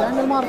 يعني المرض